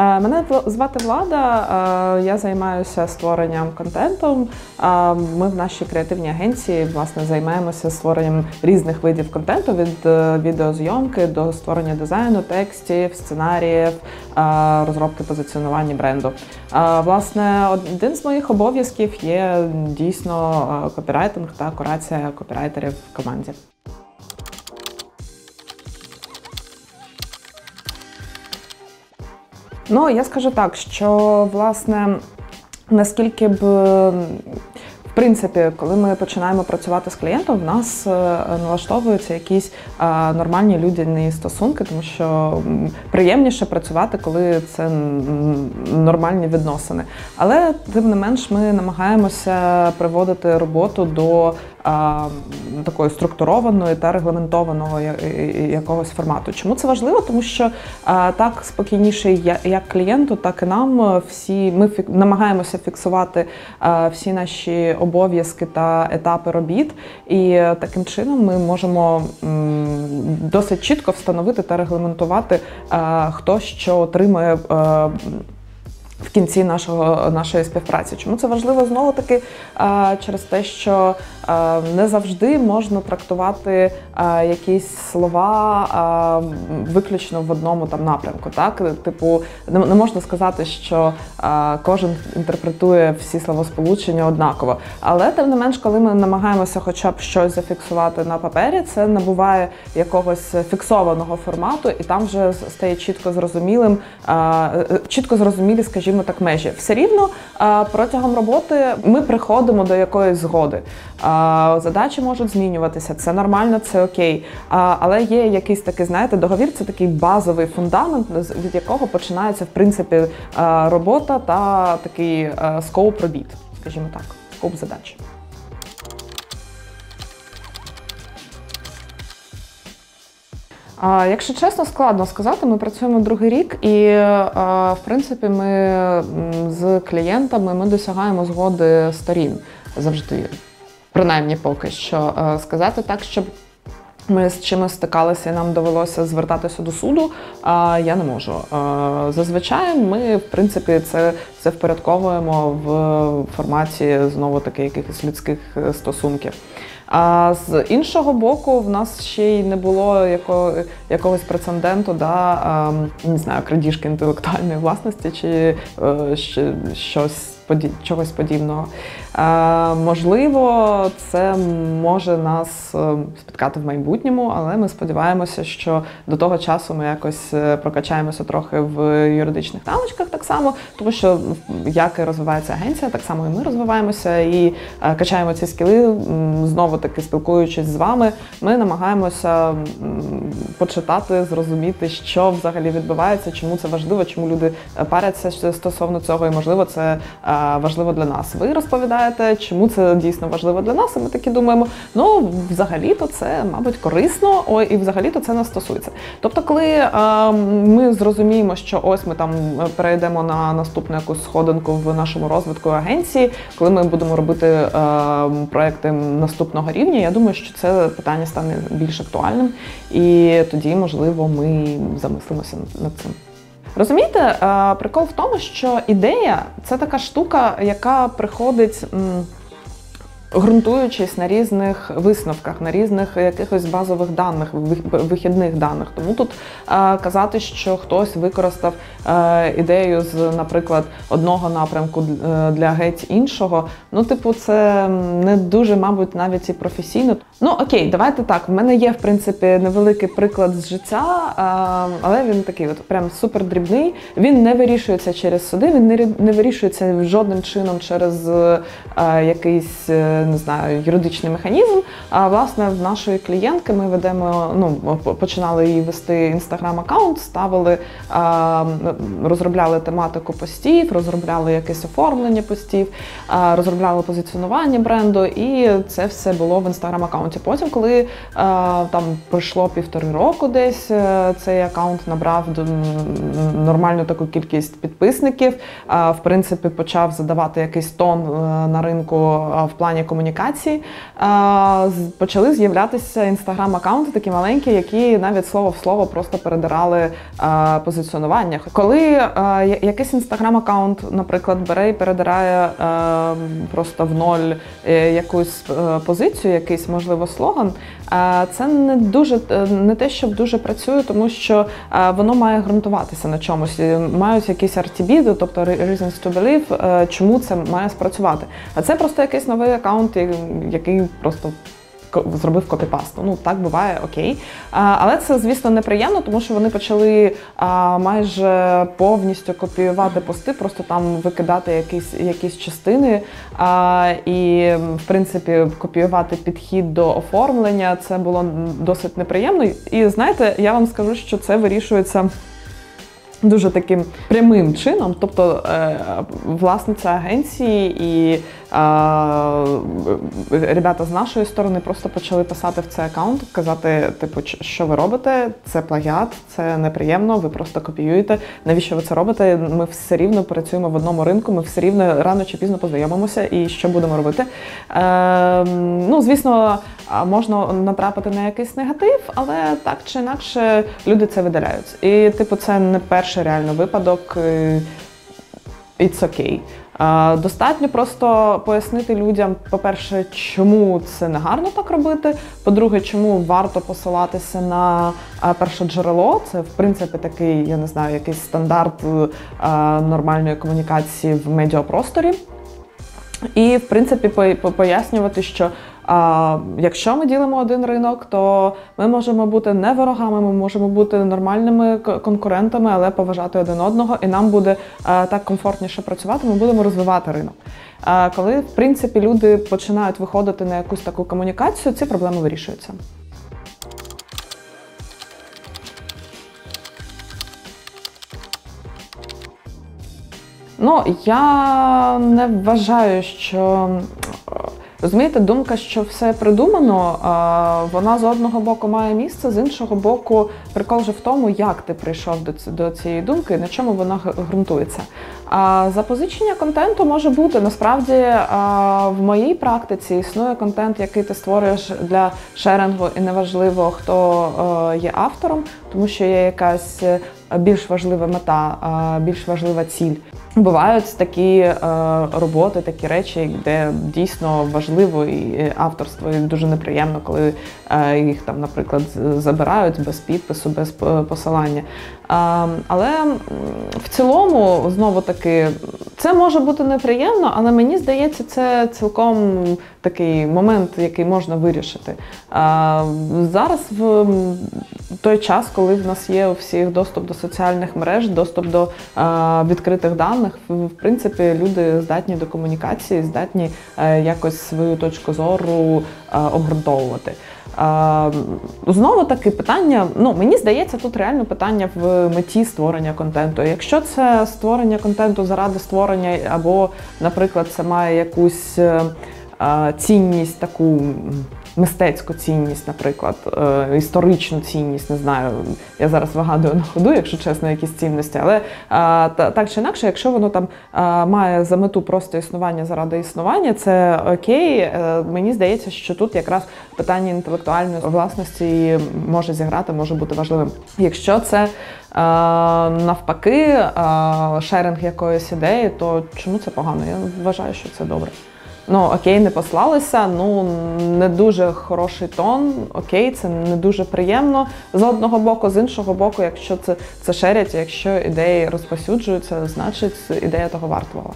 Е, Мене звати Влада. е, Я займаюся створенням контенту. Е, Ми в нашій креативній агенції власне займаємося створенням різних видів контенту від відеозйомки до створення дизайну, текстів, сценаріїв, розробки позиціонування бренду. Власне, один з моїх обов'язків є дійсно копірайтинг та курація копірайтерів в команді. Ну, я скажу так, що власне, наскільки б. В принципі, коли ми починаємо працювати з клієнтом, в нас е, налаштовуються якісь е, нормальні людяні стосунки, тому що приємніше працювати, коли це нормальні відносини. Але тим не менш ми намагаємося приводити роботу до такої структурованої та регламентованого якогось формату. Чому це важливо? Тому що так спокійніше як клієнту, так і нам е, всі ми намагаємося фіксувати всі наші обов'язки та етапи робіт, і е, таким чином ми можемо досить чітко встановити та регламентувати, хто що отримує. В кінці нашого нашої співпраці. Чому це важливо знову таки е, через те, що е, не завжди можна трактувати е, якісь слова виключно в одному там напрямку. Так, типу, не можна сказати, що кожен інтерпретує всі словосполучення однаково. Але тим не менш, коли ми намагаємося, хоча б щось зафіксувати на папері, це набуває якогось фіксованого формату, і там вже стає чітко зрозумілим, чітко зрозумілі, скажімо так, межі. Все рівно протягом роботи ми приходимо до якоїсь згоди. Задачі можуть змінюватися, це нормально, це окей. Але є якийсь такий, знаєте, договір це такий базовий фундамент, від якого починається в принципі робота та такий скоуп робіт, скажімо так, скоуп задач. Якщо чесно, складно сказати, ми працюємо другий рік, і в принципі ми з клієнтами ми досягаємо згоди сторін завжди, принаймні поки що. Сказати так, щоб ми з чимось стикалися і нам довелося звертатися до суду, а я не можу. Зазвичай ми, в принципі, це, це впорядковуємо в форматі знову таки якихось людських е, стосунків. А з іншого боку, в нас ще й не було яко, якогось прецеденту, да, ем, не знаю, крадіжки інтелектуальної власності чи е, ще щось поді- чогось подібного. Е, можливо, це може нас е, спіткати в майбутньому, але ми сподіваємося, що до того часу ми якось е, прокачаємося трохи в юридичних навичках так само, тому що як і розвивається агенція, так само і ми розвиваємося і е, качаємо ці скіли. Знову таки спілкуючись з вами, ми намагаємося почитати, зрозуміти, що взагалі відбувається, чому це важливо, чому люди е, паряться стосовно цього, і можливо, це е, важливо для нас. Ви розповідаєте, чому це дійсно важливо для нас. І ми такі думаємо, ну взагалі-то це, мабуть, корисно, ой, і взагалі-то це нас стосується. Тобто, коли е, ми зрозуміємо, що ось ми там перейдемо на наступну якусь сходинку в нашому розвитку агенції, коли ми будемо робити проекти наступного рівня, я думаю, що це питання стане більш актуальним, і тоді, можливо, ми замислимося над цим. Розумієте, е, прикол в тому, що ідея це така штука, яка приходить. Ґрунтуючись на різних висновках, на різних якихось базових даних, вих- вихідних даних. Тому тут е, казати, що хтось використав е, ідею з, наприклад, одного напрямку е, для геть іншого. Ну, типу, це не дуже, мабуть, навіть і професійно. Ну окей, давайте так. В мене є в принципі невеликий приклад з життя, е, але він такий, от прям супер дрібний. Він не вирішується через суди, він не вирішується жодним чином через е, якийсь е, не знаю юридичний механізм. А власне в нашої клієнтки ми ведемо. Ну починали її вести інстаграм аккаунт, ставили, розробляли тематику постів, розробляли якесь оформлення постів, розробляли позиціонування бренду, і це все було в інстаграм аккаунті. аккаунті. Потім, коли там пройшло півтори року, десь цей аккаунт набрав нормальну таку кількість підписників, в принципі, почав задавати якийсь тон на ринку в плані комунікації. Почали з'являтися інстаграм-аккаунти такі маленькі, які навіть слово в слово просто передирали позиціонування. Коли якийсь інстаграм-аккаунт, наприклад, бере і передирає просто в ноль е, якусь е, позицію, якийсь можливо слоган, це не дуже е, не те, що дуже працює, тому що воно має ґрунтуватися на чомусь. Мають якісь RTB, тобто reasons to believe, чому це має спрацювати. А це просто якийсь новий аккаунт, який просто зробив копіпасту. Ну так буває, окей. Але це, звісно, неприємно, тому що вони почали майже повністю копіювати пости, просто там викидати якісь якісь частини. І, в принципі, копіювати підхід до оформлення це було досить неприємно. І знаєте, я вам скажу, що це вирішується. Дуже таким прямим чином, тобто е, власниця агенції і ребята з нашої сторони просто почали писати в цей аккаунт, казати, типу, що ви робите, це плагіат, це неприємно, ви просто копіюєте. Навіщо ви це робите? Ми все рівно працюємо в одному ринку, ми все рівно рано чи пізно познайомимося і що будемо робити. Е, Ну, звісно, можна натрапити на якийсь негатив, але так чи інакше люди це видаляють. І, типу, це не перший реально випадок. It's okay. Достатньо просто пояснити людям, по-перше, чому це не гарно так робити. По-друге, чому варто посилатися на перше джерело. Це в принципі такий, я не знаю, якийсь стандарт нормальної комунікації в медіапросторі. І, в принципі, пояснювати, що а якщо ми ділимо один ринок, то ми можемо бути не ворогами, ми можемо бути нормальними конкурентами, але поважати один одного, і нам буде так комфортніше працювати. Ми будемо розвивати ринок. Коли в принципі люди починають виходити на якусь таку комунікацію, ці проблеми вирішуються. Ну, я не вважаю, що Розумієте, думка, що все придумано, вона з одного боку має місце, з іншого боку, прикол же в тому, як ти прийшов до цієї думки, і на чому вона ґрунтується. Запозичення контенту може бути насправді в моїй практиці існує контент, який ти створюєш для шерингу, і неважливо, хто є автором, тому що є якась більш важлива мета, більш важлива ціль. Бувають такі е, роботи, такі речі, де дійсно важливо і авторство і дуже неприємно, коли е, їх там, наприклад, забирають без підпису, без посилання. Але в цілому, знову таки, це може бути неприємно, але мені здається, це цілком такий момент, який можна вирішити. Зараз в той час, коли в нас є у всіх доступ до соціальних мереж, доступ до відкритих даних, в принципі, люди здатні до комунікації, здатні е, якось свою точку зору обґрунтовувати. Знову таки питання, ну мені здається, тут реально питання в меті створення контенту. Якщо це створення контенту заради створення, або, наприклад, це має якусь е, цінність таку мистецьку цінність, наприклад, е, історичну цінність, не знаю. Я зараз вигадую на ходу, якщо чесно, якісь цінності, але так чи інакше, якщо воно там має за мету просто існування заради існування, це окей. Е, мені здається, що тут якраз питання інтелектуальної власності може зіграти, може бути важливим. Якщо це навпаки шеринг якоїсь ідеї, то чому це погано? Я вважаю, що це добре. Ну, окей, не послалися, ну не дуже хороший тон, окей, це не дуже приємно з одного боку, з іншого боку, якщо це це шерять, якщо ідеї розпосюджуються, значить ідея того вартувала.